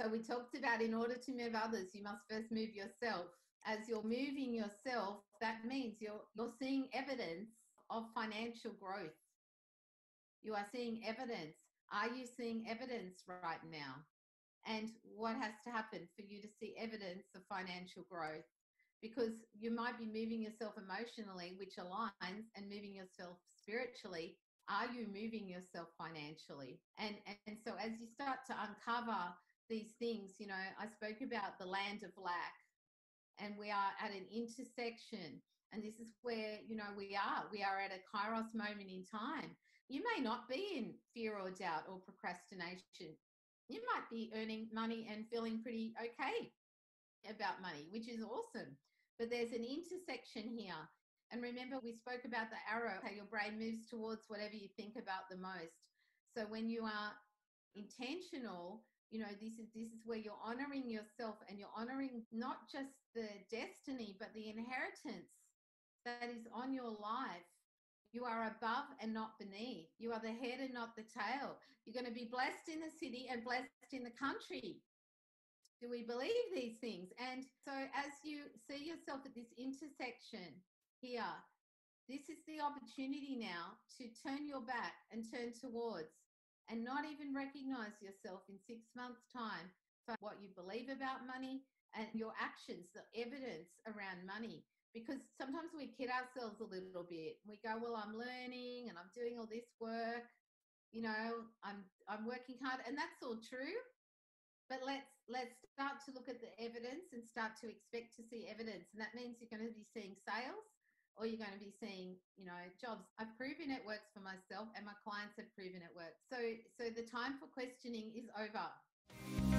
So we talked about in order to move others, you must first move yourself. As you're moving yourself, that means you're you're seeing evidence of financial growth. You are seeing evidence. Are you seeing evidence right now? And what has to happen for you to see evidence of financial growth? Because you might be moving yourself emotionally, which aligns, and moving yourself spiritually. Are you moving yourself financially? And, and so as you start to uncover these things, you know, I spoke about the land of lack, and we are at an intersection. And this is where, you know, we are. We are at a kairos moment in time. You may not be in fear or doubt or procrastination. You might be earning money and feeling pretty okay about money, which is awesome. But there's an intersection here. And remember, we spoke about the arrow, how your brain moves towards whatever you think about the most. So when you are intentional you know this is this is where you're honoring yourself and you're honoring not just the destiny but the inheritance that is on your life. You are above and not beneath. You are the head and not the tail. You're going to be blessed in the city and blessed in the country. Do we believe these things? And so as you see yourself at this intersection here this is the opportunity now to turn your back and turn towards and not even recognize yourself in six months' time for what you believe about money and your actions, the evidence around money. Because sometimes we kid ourselves a little bit. We go, Well, I'm learning and I'm doing all this work. You know, I'm I'm working hard, and that's all true. But let's let's start to look at the evidence and start to expect to see evidence. And that means you're going to be seeing sales or you're going to be seeing you know jobs. I've proven it works for myself and my clients have proven it works. So so the time for questioning is over